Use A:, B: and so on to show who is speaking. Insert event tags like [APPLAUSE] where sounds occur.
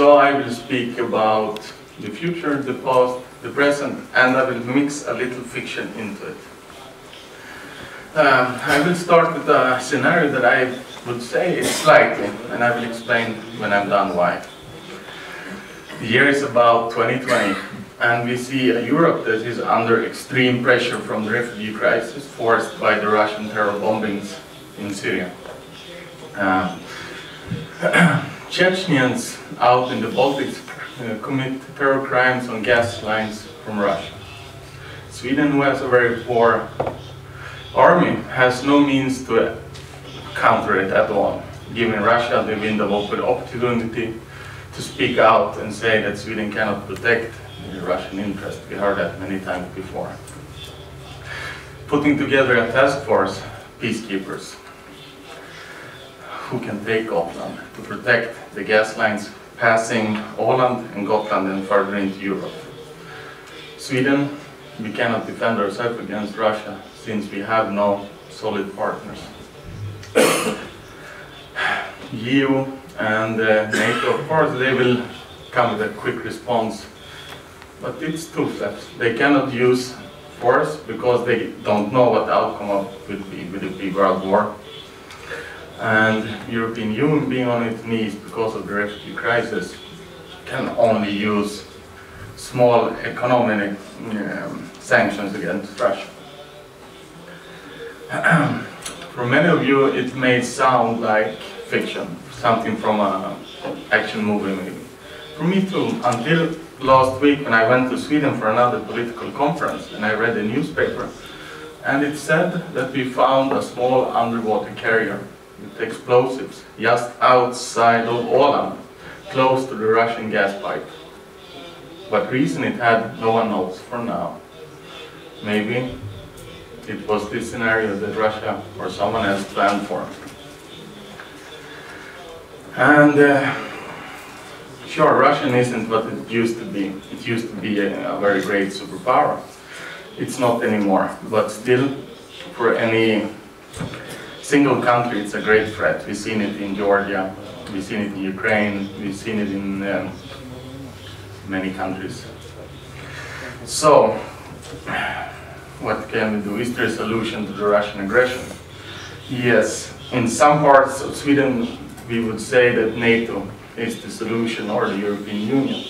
A: So I will speak about the future, the past, the present, and I will mix a little fiction into it. Um, I will start with a scenario that I would say is likely, and I will explain when I'm done why. The year is about 2020, and we see a Europe that is under extreme pressure from the refugee crisis forced by the Russian terror bombings in Syria. Um, [CLEARS THROAT] Chechens out in the Baltics uh, commit terror crimes on gas lines from Russia. Sweden, who has a very poor army, has no means to counter it at all, giving Russia the window of opportunity to speak out and say that Sweden cannot protect the Russian interest. We heard that many times before. Putting together a task force, peacekeepers, who can take Gotland to protect the gas lines passing Åland and Gotland and further into Europe. Sweden, we cannot defend ourselves against Russia since we have no solid partners. [COUGHS] EU and uh, NATO, of course, they will come with a quick response, but it's two steps. They cannot use force because they don't know what the outcome of be. Will it be world war? And European Union being on its knees because of the refugee crisis can only use small economic um, sanctions against Russia. [CLEARS THROAT] For many of you it may sound like fiction, something from an action movie maybe. For me too, until last week when I went to Sweden for another political conference and I read the newspaper and it said that we found a small underwater carrier explosives just outside of Åland, close to the Russian gas pipe. What reason it had, no one knows for now. Maybe it was this scenario that Russia or someone else planned for. And uh, sure, Russian isn't what it used to be. It used to be a, a very great superpower. It's not anymore, but still, for any single country, it's a great threat. We've seen it in Georgia, we've seen it in Ukraine, we've seen it in um, many countries. So, what can we do? Is there a solution to the Russian aggression? Yes, in some parts of Sweden, we would say that NATO is the solution or the European Union.